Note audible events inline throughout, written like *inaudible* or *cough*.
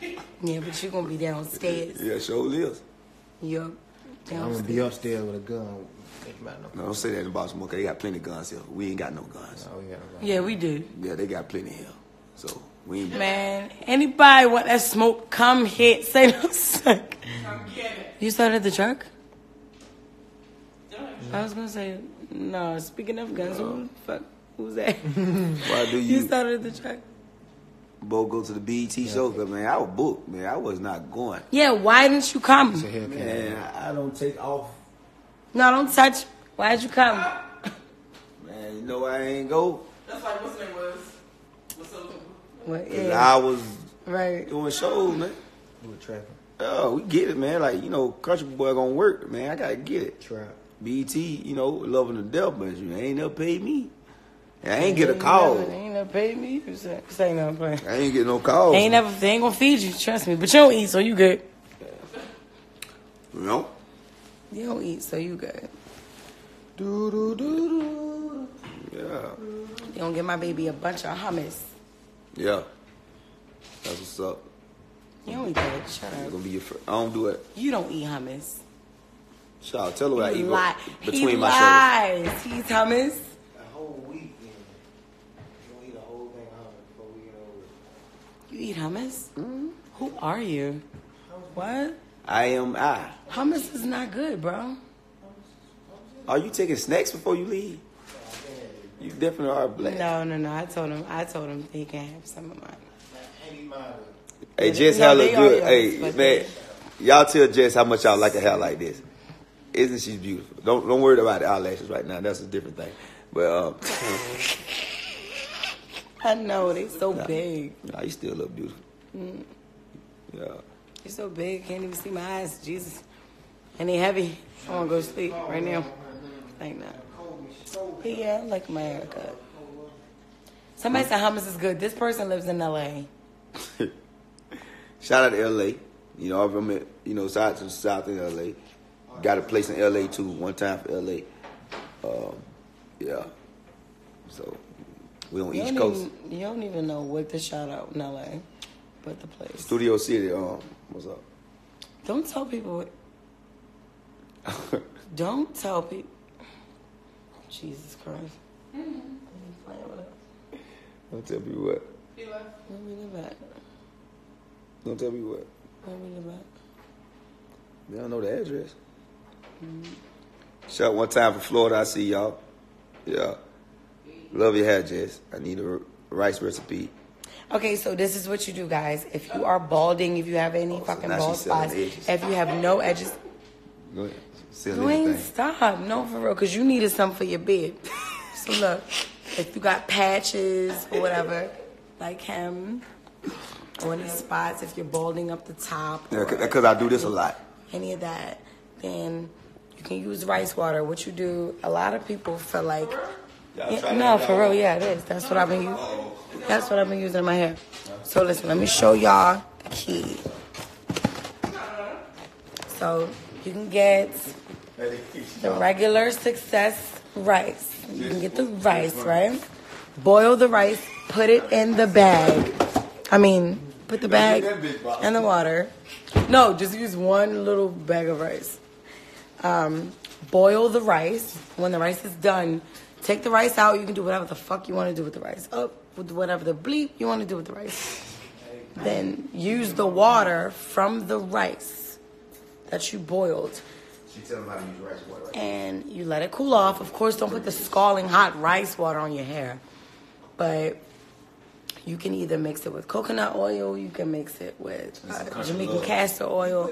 *laughs* Yeah, but you're gonna be downstairs. Yeah, sure lives. Yup. I'm gonna be upstairs with a gun. No- No, don't say that in Baltimore, cause they got plenty of guns here. We ain't got no guns. Oh, yeah, right. Yeah, we do. Yeah, they got plenty here. So we ain't. Man, anybody want that smoke, come hit. *laughs* Say no suck. Come get it. You started the truck? I was gonna say, no, speaking of guns, who the uh, fuck, who's that? Why do *laughs* you you started the truck? Both go to the BET show? but man, I was booked. Man, I was not going. Yeah, why didn't you come? It's a Man, I, I don't take off. No, don't touch. Why'd you come? *laughs* Man, you know I ain't go. That's like what's the name was. What's up? What, 'Cause yeah, I was right. doing shows, man. You a trapper. Oh, we get it, man. Like you know, country boy gonna work, man. I gotta get it. Trap. BET, you know, loving the death, but you ain't never paid me. I ain't get a call. never- Ain't never paid me. Say, say no, play. I ain't get no call. Ain't never. They ain't gonna feed you. Trust me. But you don't eat, so you good. You know? You don't eat, so you good. Do do do do. Yeah. You gonna give my baby a bunch of hummus. Yeah. That's what's up. You don't eat that. Shut up. gonna be your first. I don't do it. You don't eat hummus. Shout out. Tell her what I He eat lie. between he my lies. He eats hummus. A whole week. You gonna eat a whole thing of before we get over. You eat hummus? Who are you? What? I am I. Hummus is not good, bro. Are you taking snacks before you leave? You definitely are black. No, no, no. I told him. I told him he can have some of mine. Ain't mine. Hey, Jess No, hair they look good. Hey, but man, y'all tell Jess how much y'all like a hair like this. Isn't she beautiful? Don't don't worry about the eyelashes right now. That's a different thing. But um, *laughs* I know they so big. nah, you still look beautiful. Mm. Yeah. You're so big, can't even see my eyes. Jesus. And they heavy. I want to go to sleep right now. Like that. But yeah, I like my haircut. Somebody said hummus is good. This person lives in LA. *laughs* Shout out to LA. You know, I'm in, you know, south to south in LA. Got a place in LA too. One time for LA. Um, yeah. So we on You East don't, Coast. even, you don't even know what to shout out in LA, but the place. Studio City. Um, what's up? Don't tell people. *laughs* Don't tell people. Jesus Christ. You playing with it. Don't tell me what. He left. Let me live back. Don't tell me what. Let me live back. They don't know the address. Shout one time for Florida. I see y'all. Yeah. Love your hair, Jess. I need a rice recipe. Okay, so this is what you do, guys. If you are balding, if you have any Oh, fucking now bald spots, if you have no edges, Go ahead. Sell Dwayne, anything. stop. No, for real, because you needed something for your beard. so look, if you got patches or whatever, like him, or any spots, if you're balding up the top, Yeah, because I do this a lot. any of that, then you can use rice water. What you do, a lot of people feel like, Yeah, no, for real, yeah, it is. That's what I've been using. That's what I've been using in my hair. So listen, let me show y'all the key. So you can get *laughs* the regular success rice. You can get the rice, right? Boil the rice, put it in the bag. I mean, put the bag in the water. No, just use one little bag of rice. Um, boil the rice. When the rice is done, take the rice out. You can do whatever the fuck you want to do with the rice. Up with whatever the bleep you want to do with the rice. *laughs* Then use the water from the rice that you boiled She tell them how to use rice water. and you let it cool off. Of course, don't put the scalding hot rice water on your hair, but you can either mix it with coconut oil, you can mix it with uh, Jamaican castor oil.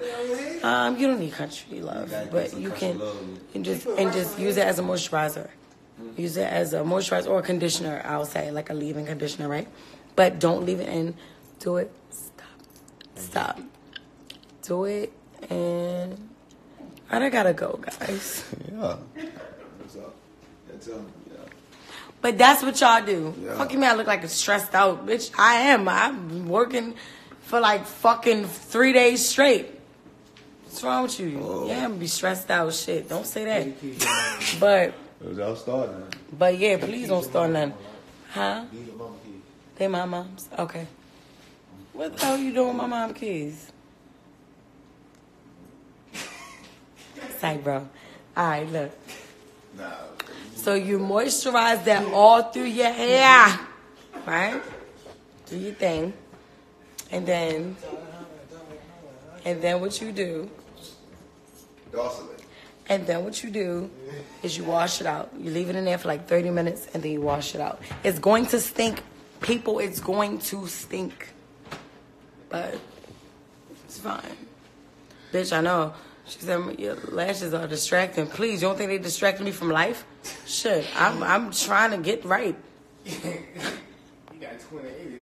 Um, you don't need country love, but you can, and just and just use it as a moisturizer. Use it as a moisturizer or a conditioner. I'll say like a leave-in conditioner, right? But don't leave it in. Do it. Stop. Stop. Do it and. I gotta go, guys. Yeah. What's up? That's um, yeah. But that's what y'all do. Yeah. Fuck you, man. I look like a stressed out bitch. I am. I'm working for like fucking three days straight. What's wrong with you? Whoa. Yeah, I'm be stressed out. Shit, don't say that. But, It was all starting. but yeah, please don't start nothing. Huh? These are mama kids. They my moms. Okay. What the hell you doing with my mom keys? Say, bro. All right, look. Nah. So you moisturize that all through your hair, right? Do your thing, and then, and then what you do, Docilely. And then what you do is you wash it out. You leave it in there for like 30 minutes, and then you wash it out. It's going to stink, people. It's going to stink, but it's fine. Bitch, I know. She said your lashes are distracting. Please, you don't think they distracted me from life? Shit, I'm I'm trying to get right. *laughs* You got 2080.